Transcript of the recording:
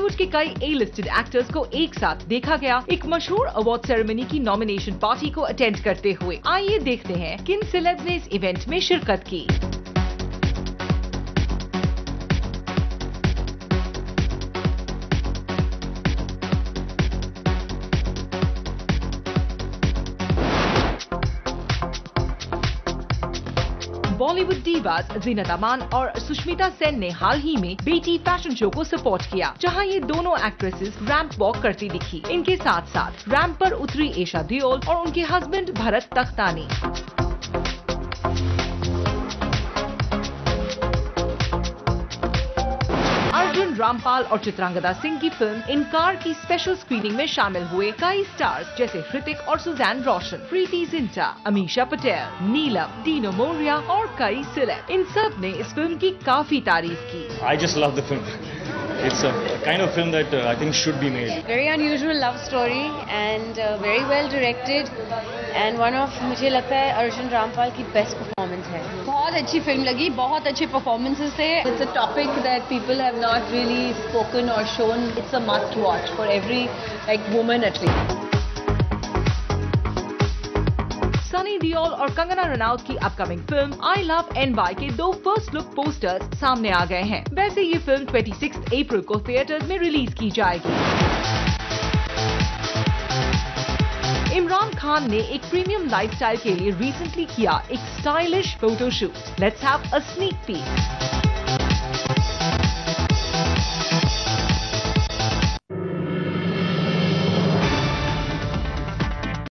कई ए listed actors को एक साथ देखा गया। एक मशहूर अवार्ड सेरेमनी की नॉमिनेशन पार्टी को अटेंड करते हुए। आइए देखते हैं, किन सेलेब्स ने इस इवेंट में शिरकत की। बॉलीवुड डीवास जीनत अमान और सुष्मिता सेन ने हाल ही में बेटी फ़ैशन शो को सपोर्ट किया, जहाँ ये दोनों एक्ट्रेसेस रैंप वॉक करती दिखी। इनके साथ साथ रैंप पर उतरी ऐशा दियोल और उनके हस्बैंड भरत तख्तानी। रामपाल और चित्रांगदा सिंह की फ़िल्म इनकार की स्पेशल स्क्रीनिंग में शामिल हुए कई स्टार्स जैसे हृतिक और सुजैन रोशन प्रीति जिंटा अमीशा पटेल नीलम टीनो मोरिया और कई सिलेब इन सबने इस फ़िल्म की काफ़ी तारीफ़ की I just love the film. It's a kind of film that uh, I think should be made. very unusual love story and uh, very well directed and one of मुझे लगता है अर्जुन रामपाल की बेस्ट परफॉर्मेंस है बहुत अच्छी film लगी बहुत अच्छे परफॉर्मेंसेस थे it's a topic that people have not really spoken और shown it's a must watch for every like woman at least Sunny Deol और कंगना रनौत की upcoming film I love N Y के दो फ़र्स्ट लुक पोस्टर्स सामने आ गए हैं। वैसे ये फ़िल्म 26 अप्रैल को थिएटर्स में रिलीज़ की जाएगी। इमरान खान ने एक प्रीमियम लाइफस्टाइल के लिए रिसेंटली किया एक stylish photoshoot let's have a sneak peek